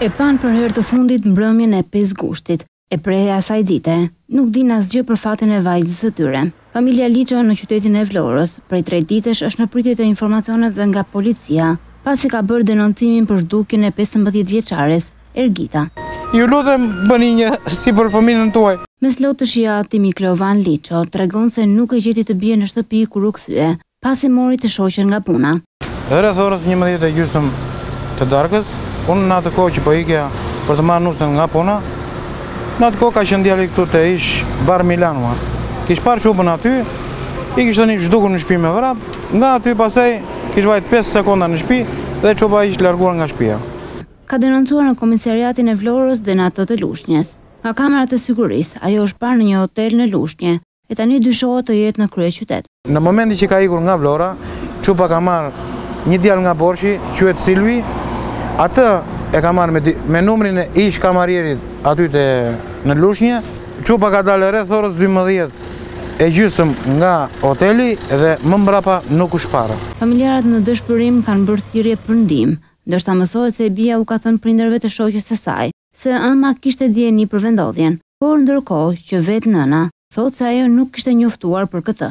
E panë për herë të fundit mbrëmjen e 5 gushtit, e prej asaj dite, nuk dinë asgjë për fatin e vajzës së tyre. Familja Liço në qytetin e Vlorës, prej tre ditesh është në pritje të informacioneve nga policia, pasi ka bërë denoncimin për zhdukjen e 15-vjeçares, Ergita. Ju lutem bëni një si për fëminën tuaj. Mes lotësh i ati Miklovan Liço tregon se nuk e gjeti të bijën në shtëpi kur u kthye, pasi mori të shoqen nga puna. Rreth orës njëmbëdhjetë e gjysmë të darkës, unë në atë kohë që po ikja për të marrë nusen nga puna, në atë kohë ka qenë djali këtu te ish Bar Milanua. Kish parë çupën aty, i kish thënë zhduku në shpi me vrap, nga aty pastaj kish vajt 5 sekonda në shpi dhe çupa ish larguar nga shpia. ka denoncuar në Komisariatin e Vlorës dhe në atë të Lushnjes. Nga kamerat e sigurisë, ajo është parë në një hotel në Lushnje, e tani dyshohet të jetë në kryeqytet. Në momentin që ka ikur nga Vlora, Çupa ka marrë një djalë nga Borshi, quhet Silvi, atë e ka marrë me numrin e ish-kamarierit aty te në Lushnje. Çupa ka dalë rreth orës dymbëdhjetë e gjysmë nga hoteli dhe më mbrapa nuk është parë. Familjarët në dëshpërim kanë bërë thirrje për ndihmë, ndërsa mësohet se bija u ka thënë prindërve të shoqes së saj se e ëma kishte dijeni për vendndodhjen, por ndërkohë që vetë nëna thotë se ajo nuk kishte njoftuar për këtë.